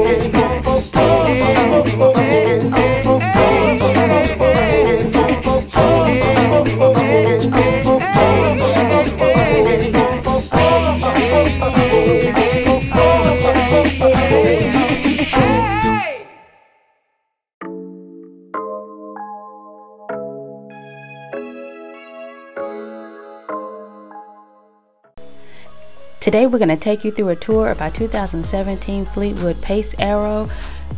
It's Today we're going to take you through a tour of our 2017 Fleetwood Pace Arrow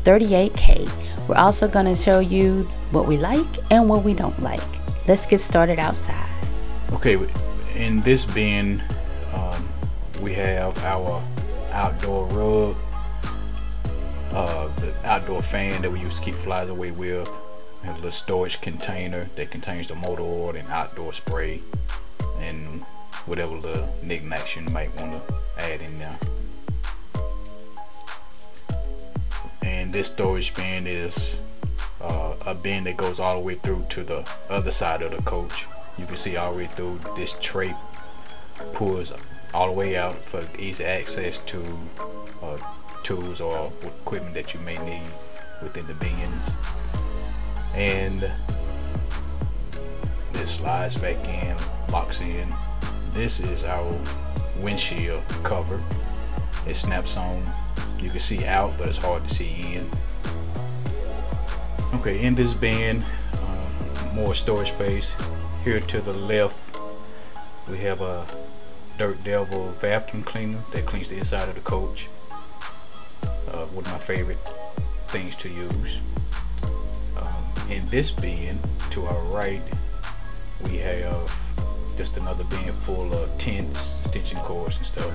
38K. We're also going to show you what we like and what we don't like. Let's get started outside. Okay, in this bin, um, we have our outdoor rug, uh, the outdoor fan that we used to keep flies away with, a little storage container that contains the motor oil and outdoor spray, and whatever the knickknacks you might want to add in there. And this storage bin is uh, a bin that goes all the way through to the other side of the coach. You can see all the way through this tray pulls all the way out for easy access to uh, tools or equipment that you may need within the bins. And this slides back in, locks in, this is our windshield cover. It snaps on. You can see out, but it's hard to see in. Okay, in this bin, um, more storage space. Here to the left, we have a Dirt Devil vacuum cleaner that cleans the inside of the coach. Uh, one of my favorite things to use. Um, in this bin, to our right, we have just another bin full of tents, stitching cords and stuff.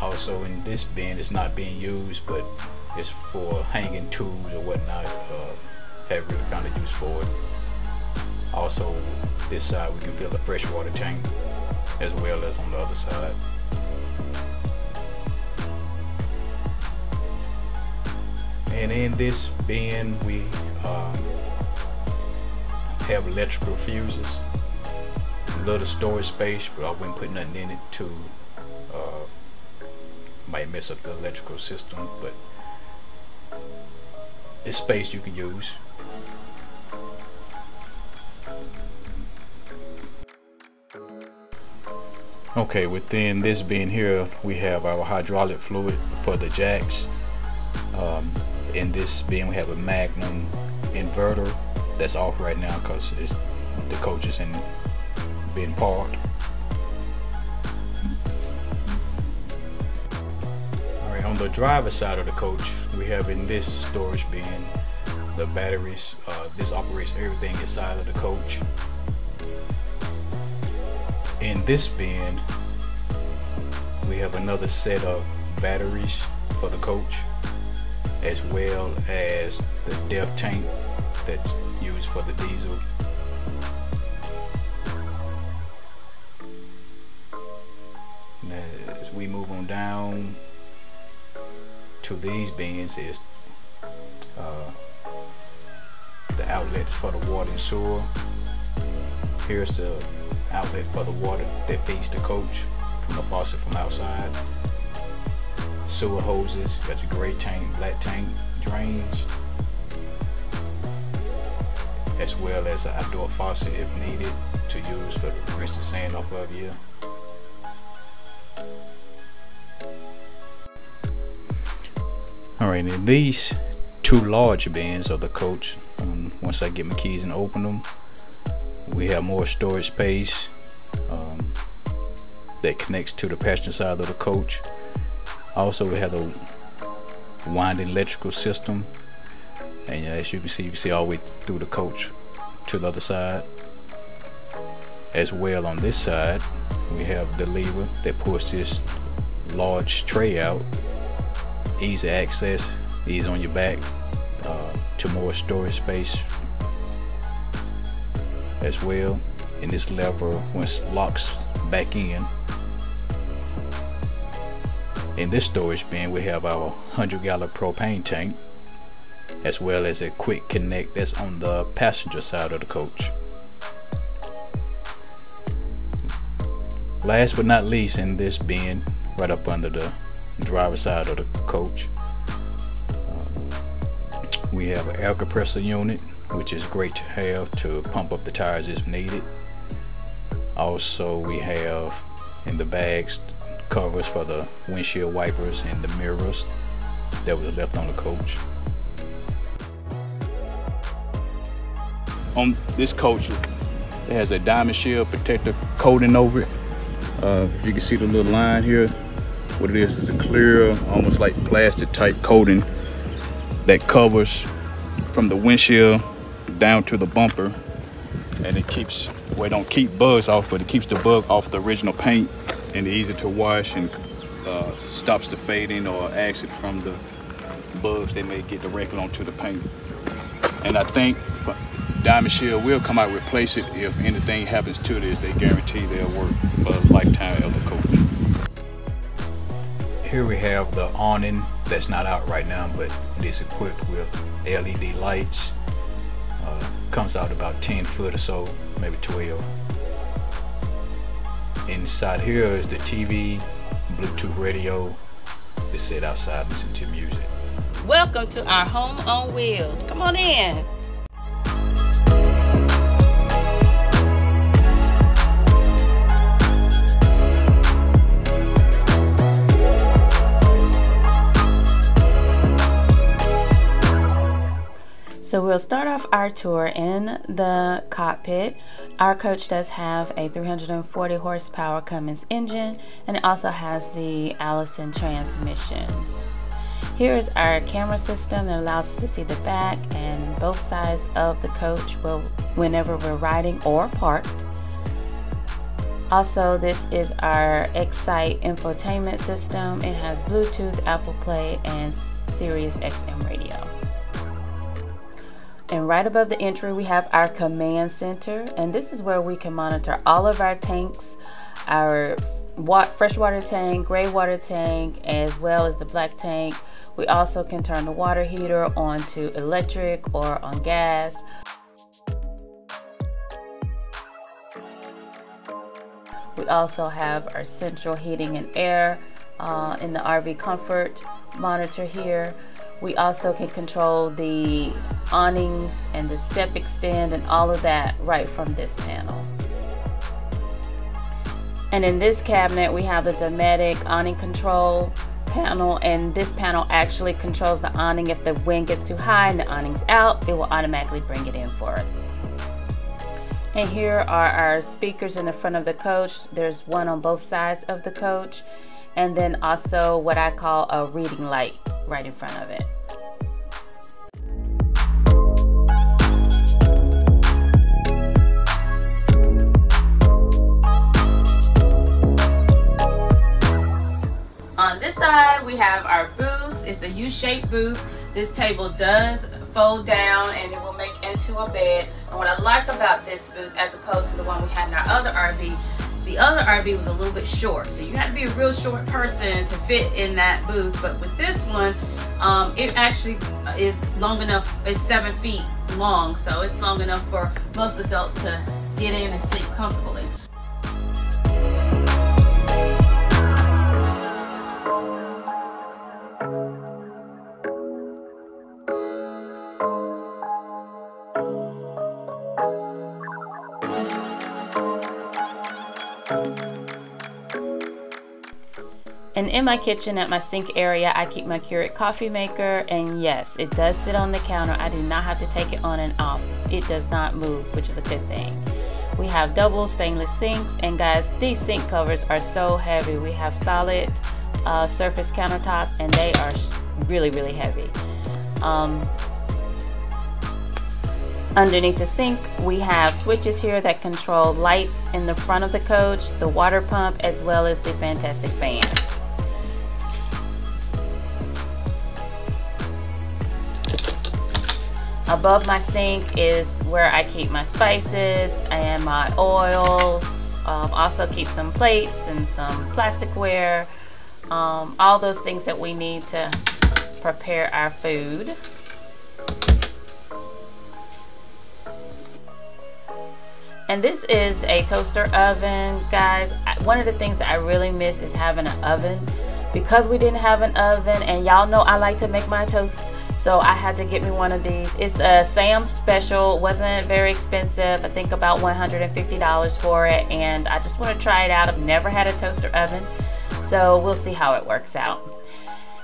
Also in this bin, it's not being used, but it's for hanging tools or whatnot. Uh, have really found a use for it. Also, this side we can fill a freshwater tank as well as on the other side. And in this bin, we um, have electrical fuses. Little storage space, but I wouldn't put nothing in it to uh, might mess up the electrical system, but it's space you can use. Okay, within this bin here, we have our hydraulic fluid for the jacks. Um, in this bin, we have a Magnum inverter that's off right now because it's the coach is in being parked. All right, on the driver's side of the coach, we have in this storage bin the batteries. Uh, this operates everything inside of the coach. In this bin, we have another set of batteries for the coach, as well as the DEF tank that's used for the diesel. as we move on down to these bins is uh, the outlets for the water and sewer. Here's the outlet for the water that feeds the coach from the faucet from outside. Sewer hoses, got your gray tank, black tank, drains, as well as an outdoor faucet if needed to use for rinse the sand off of you. Alright, in these two large bins of the coach, um, once I get my keys and open them, we have more storage space um, that connects to the passenger side of the coach. Also, we have the winding electrical system. And as you can see you can see all the way through the coach to the other side. As well on this side we have the lever that pulls this large tray out. Easy access easy on your back uh, to more storage space as well. And this lever once locks back in in this storage bin we have our 100 gallon propane tank as well as a quick connect that's on the passenger side of the coach. Last but not least in this bin right up under the driver's side of the coach. Um, we have an air compressor unit, which is great to have to pump up the tires if needed. Also, we have in the bags covers for the windshield wipers and the mirrors that was left on the coach. On this coach, it has a diamond shield protector coating over it. Uh, you can see the little line here, what it is is a clear, almost like plastic type coating that covers from the windshield down to the bumper and it keeps well it don't keep bugs off but it keeps the bug off the original paint and easy to wash and uh, stops the fading or acid from the bugs that may get directly onto the paint. And I think Diamond Shield will come out replace it if anything happens to this they guarantee they'll work for a lifetime of the coach. Here we have the awning that's not out right now but it is equipped with LED lights. Uh, comes out about 10 foot or so maybe 12 inside. Here is the TV Bluetooth radio. To sit outside. And listen to music. Welcome to our home on wheels. Come on in So we'll start off our tour in the cockpit. Our coach does have a 340 horsepower Cummins engine and it also has the Allison transmission. Here is our camera system that allows us to see the back and both sides of the coach whenever we're riding or parked. Also, this is our Xite infotainment system. It has Bluetooth, Apple Play, and Sirius XM radio. And right above the entry, we have our command center. And this is where we can monitor all of our tanks, our freshwater tank, gray water tank, as well as the black tank. We also can turn the water heater on to electric or on gas. We also have our central heating and air uh, in the RV comfort monitor here. We also can control the awnings and the step extend and all of that right from this panel. And in this cabinet, we have the Dometic awning control panel and this panel actually controls the awning. If the wind gets too high and the awning's out, it will automatically bring it in for us. And here are our speakers in the front of the coach. There's one on both sides of the coach and then also what I call a reading light right in front of it. On this side we have our booth. It's a U-shaped booth. This table does fold down and it will make into a bed. And what I like about this booth as opposed to the one we had in our other RV the other RV was a little bit short, so you had to be a real short person to fit in that booth. But with this one, um, it actually is long enough, it's seven feet long, so it's long enough for most adults to get in and sleep comfortably. In my kitchen at my sink area, I keep my Keurig coffee maker. And yes, it does sit on the counter. I do not have to take it on and off. It does not move, which is a good thing. We have double stainless sinks. And guys, these sink covers are so heavy. We have solid uh, surface countertops and they are really, really heavy. Um, Underneath the sink, we have switches here that control lights in the front of the coach, the water pump, as well as the fantastic fan. Above my sink is where I keep my spices and my oils. Um, also keep some plates and some plasticware. Um, all those things that we need to prepare our food. And this is a toaster oven, guys. One of the things that I really miss is having an oven. Because we didn't have an oven, and y'all know I like to make my toast, so I had to get me one of these. It's a Sam's special, wasn't very expensive. I think about $150 for it, and I just want to try it out. I've never had a toaster oven, so we'll see how it works out.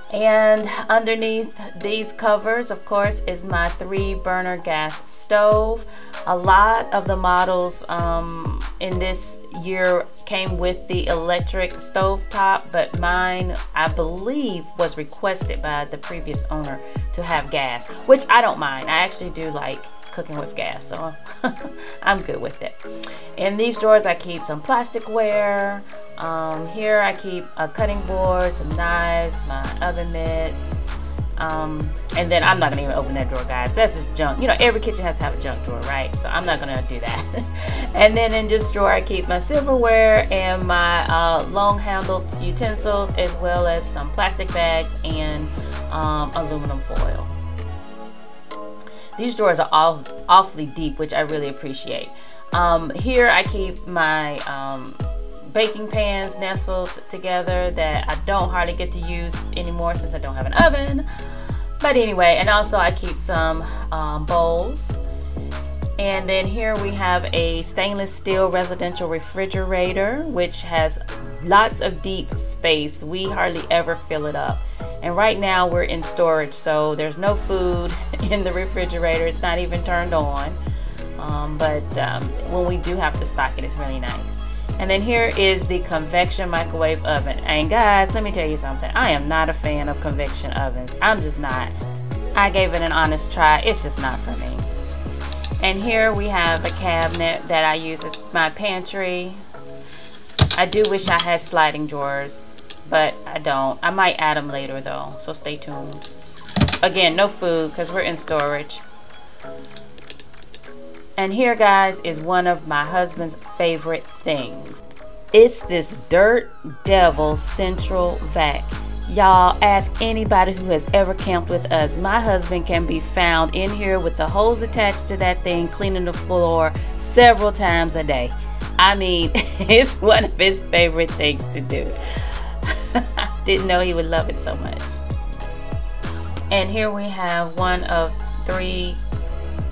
And underneath these covers, of course, is my three burner gas stove. A lot of the models um, in this year came with the electric stove top, but mine, I believe, was requested by the previous owner to have gas, which I don't mind. I actually do like cooking with gas, so I'm good with it. In these drawers, I keep some plasticware. Um, here I keep a cutting board, some knives, my oven mitts. Um, and then I'm not gonna even open that drawer, guys. That's just junk. You know, every kitchen has to have a junk drawer, right? So I'm not gonna do that. and then in this drawer, I keep my silverware and my uh, long-handled utensils, as well as some plastic bags and um, aluminum foil. These drawers are all awfully deep, which I really appreciate. Um, here I keep my um, baking pans nestled together that I don't hardly get to use anymore since I don't have an oven. But anyway, and also I keep some um, bowls. And then here we have a stainless steel residential refrigerator, which has lots of deep space. We hardly ever fill it up. And right now we're in storage, so there's no food in the refrigerator. It's not even turned on. Um, but um, when we do have to stock it, it's really nice. And then here is the convection microwave oven. And guys, let me tell you something. I am not a fan of convection ovens. I'm just not. I gave it an honest try. It's just not for me. And here we have a cabinet that I use as my pantry. I do wish I had sliding drawers but I don't. I might add them later though, so stay tuned. Again, no food because we're in storage. And here, guys, is one of my husband's favorite things. It's this Dirt Devil Central Vac. Y'all ask anybody who has ever camped with us. My husband can be found in here with the hose attached to that thing, cleaning the floor several times a day. I mean, it's one of his favorite things to do. Didn't know he would love it so much. And here we have one of three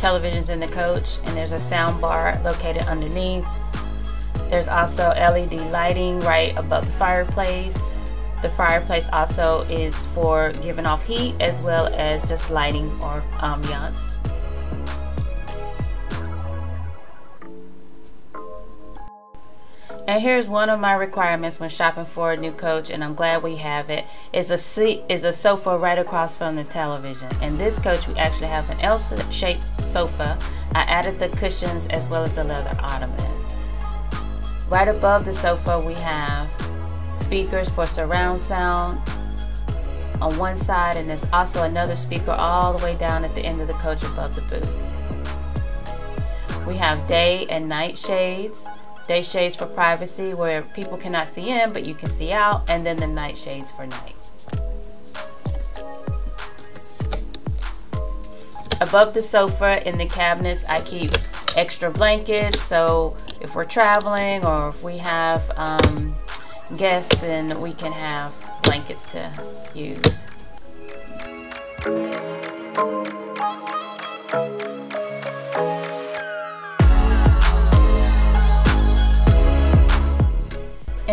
televisions in the coach and there's a sound bar located underneath. There's also LED lighting right above the fireplace. The fireplace also is for giving off heat as well as just lighting or um, ambiance. And here's one of my requirements when shopping for a new coach, and I'm glad we have it. Is a seat is a sofa right across from the television. And this coach, we actually have an L-shaped sofa. I added the cushions as well as the leather ottoman. Right above the sofa, we have speakers for surround sound on one side, and there's also another speaker all the way down at the end of the coach above the booth. We have day and night shades Day shades for privacy where people cannot see in but you can see out and then the night shades for night. Above the sofa in the cabinets I keep extra blankets so if we're traveling or if we have um, guests then we can have blankets to use.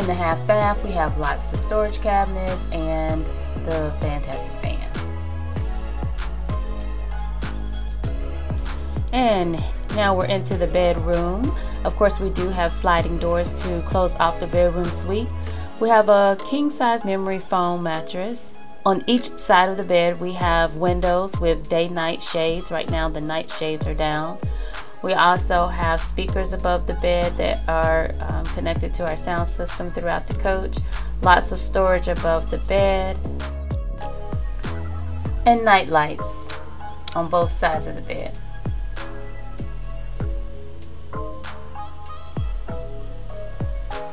In the half bath, we have lots of storage cabinets and the fantastic fan. And now we're into the bedroom. Of course, we do have sliding doors to close off the bedroom suite. We have a king size memory foam mattress. On each side of the bed, we have windows with day night shades. Right now, the night shades are down. We also have speakers above the bed that are um, connected to our sound system throughout the coach. Lots of storage above the bed. And night lights on both sides of the bed.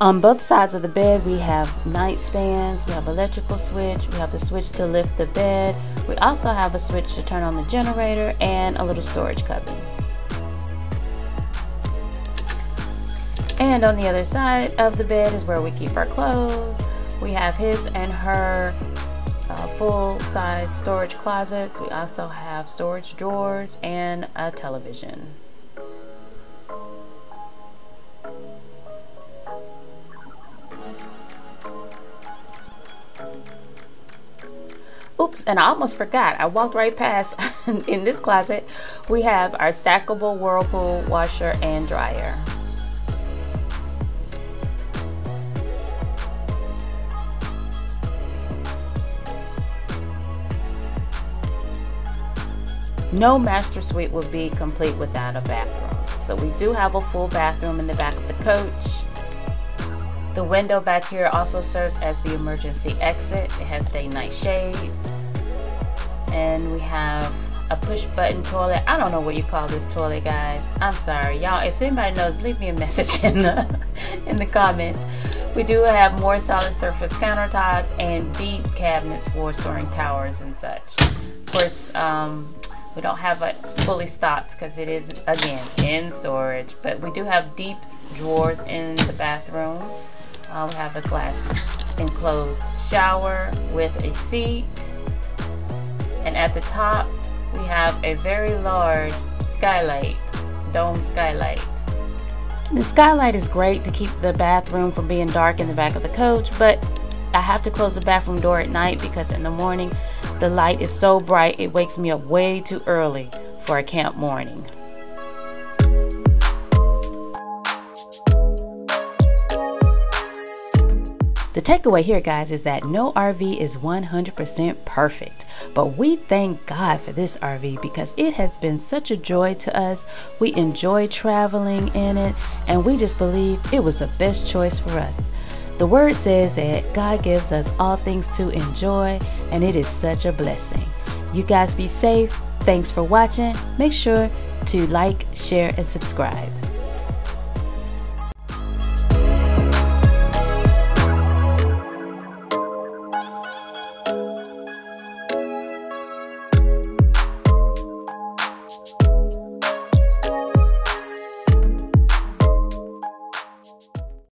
On both sides of the bed, we have nightstands, we have electrical switch, we have the switch to lift the bed. We also have a switch to turn on the generator and a little storage cubby. And on the other side of the bed is where we keep our clothes. We have his and her uh, full size storage closets. We also have storage drawers and a television. Oops, and I almost forgot. I walked right past in this closet. We have our stackable Whirlpool washer and dryer. No master suite would be complete without a bathroom. So we do have a full bathroom in the back of the coach. The window back here also serves as the emergency exit. It has day-night shades. And we have a push button toilet. I don't know what you call this toilet, guys. I'm sorry. Y'all, if anybody knows, leave me a message in the in the comments. We do have more solid surface countertops and deep cabinets for storing towers and such. Of course, um, we don't have it fully stocked because it is, again, in storage. But we do have deep drawers in the bathroom. Uh, we have a glass enclosed shower with a seat. And at the top, we have a very large skylight, dome skylight. The skylight is great to keep the bathroom from being dark in the back of the coach, but I have to close the bathroom door at night because in the morning the light is so bright it wakes me up way too early for a camp morning. The takeaway here, guys, is that no RV is 100% perfect, but we thank God for this RV because it has been such a joy to us. We enjoy traveling in it, and we just believe it was the best choice for us. The word says that God gives us all things to enjoy, and it is such a blessing. You guys be safe. Thanks for watching. Make sure to like, share, and subscribe.